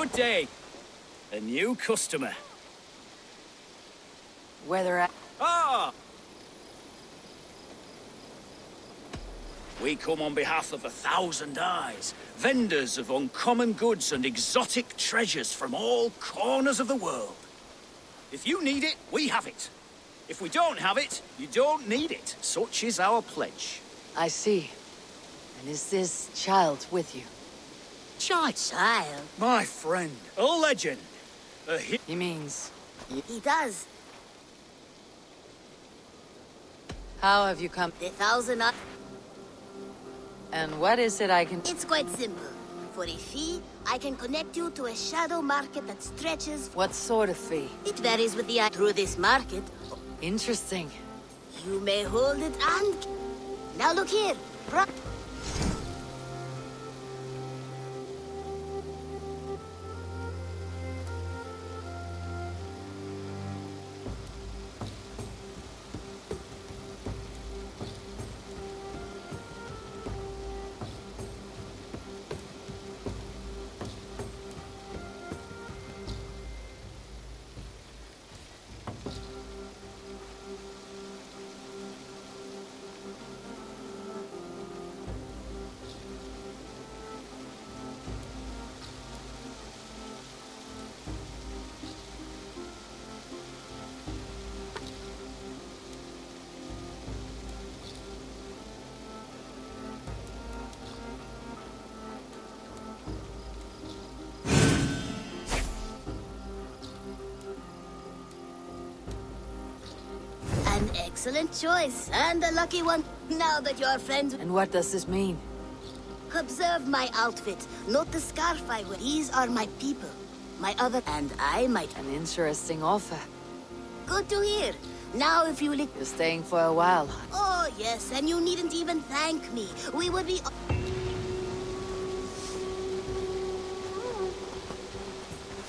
Good day. A new customer. At. Ah! We come on behalf of a thousand eyes, vendors of uncommon goods and exotic treasures from all corners of the world. If you need it, we have it. If we don't have it, you don't need it. Such is our pledge. I see. And is this child with you? Child. Child. My friend, a legend. A hi He means... He does. How have you come... The thousand eye... And what is it I can... It's quite simple. For a fee, I can connect you to a shadow market that stretches... What sort of fee? It varies with the... Through this market, Interesting. you may hold it and... Now look here. An excellent choice, and a lucky one. Now that you're friends, And what does this mean? observe my outfit. Note the scarf I wear. These are my people. My other... And I might... An interesting offer. Good to hear. Now if you... You're staying for a while, huh? Oh, yes, and you needn't even thank me. We would be...